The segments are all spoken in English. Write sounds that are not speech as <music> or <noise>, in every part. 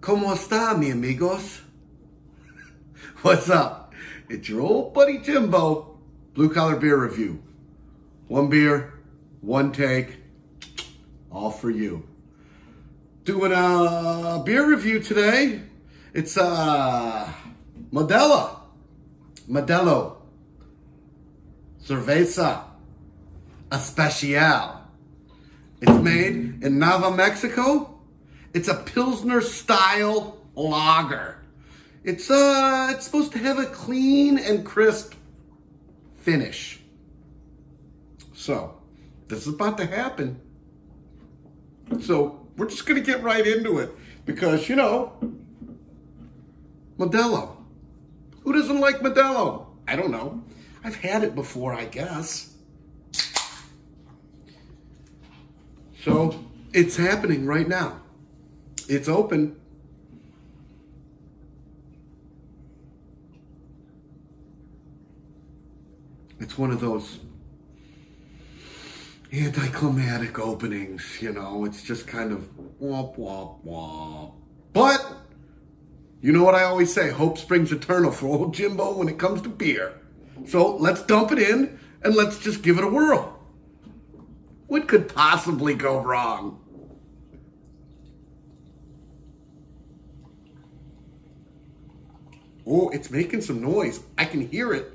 ¿Cómo está, mi amigos? <laughs> What's up? It's your old buddy Jimbo, Blue Collar Beer Review. One beer, one take, all for you. Doing a beer review today. It's uh, Modelo. Modelo. Cerveza. Especial. It's made in Nava, Mexico. It's a Pilsner style lager. It's uh it's supposed to have a clean and crisp finish. So, this is about to happen. So, we're just going to get right into it because, you know, Modelo. Who doesn't like Modelo? I don't know. I've had it before, I guess. So, it's happening right now. It's open. It's one of those anticlimactic openings, you know. It's just kind of womp, womp, womp. But, you know what I always say, hope springs eternal for old Jimbo when it comes to beer. So let's dump it in and let's just give it a whirl. What could possibly go wrong? Oh, it's making some noise. I can hear it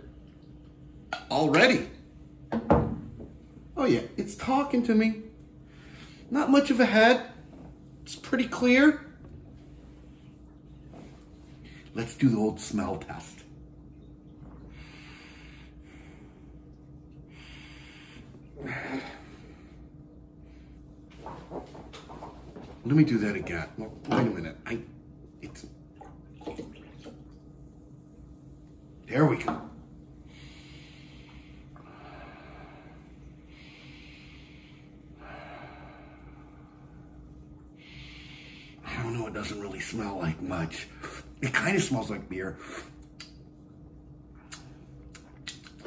already. Oh yeah, it's talking to me. Not much of a head. It's pretty clear. Let's do the old smell test. Let me do that again. Well, wait a minute. I, it's, there we go. I don't know, it doesn't really smell like much. It kind of smells like beer.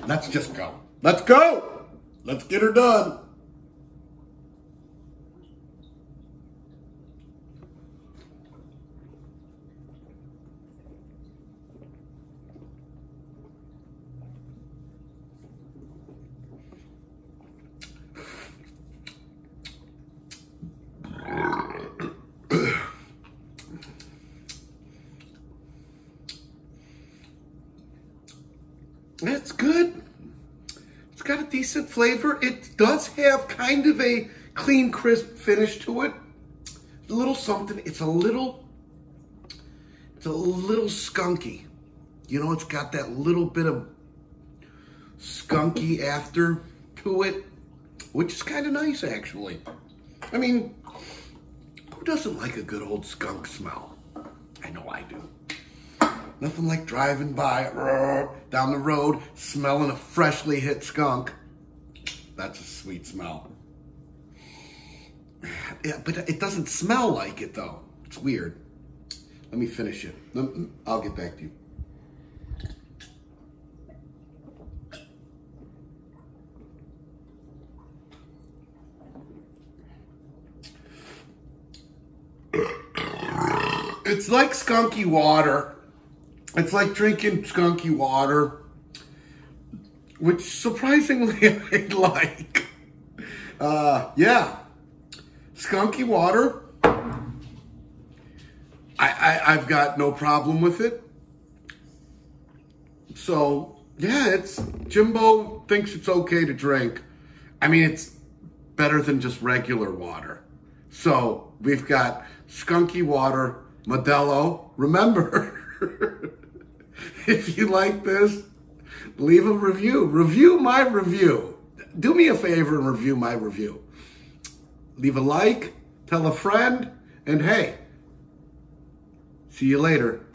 Let's just go. Let's go. Let's get her done. It's good. It's got a decent flavor. It does have kind of a clean, crisp finish to it. A little something. It's a little, it's a little skunky. You know, it's got that little bit of skunky after to it, which is kind of nice, actually. I mean, who doesn't like a good old skunk smell? I know I do. Nothing like driving by down the road, smelling a freshly hit skunk. That's a sweet smell. Yeah, but it doesn't smell like it though. It's weird. Let me finish it. I'll get back to you. It's like skunky water. It's like drinking skunky water, which surprisingly <laughs> I like. Uh, yeah, skunky water. I, I I've got no problem with it. So yeah, it's Jimbo thinks it's okay to drink. I mean, it's better than just regular water. So we've got skunky water, Modelo. Remember. <laughs> <laughs> if you like this, leave a review. Review my review. Do me a favor and review my review. Leave a like, tell a friend, and hey, see you later.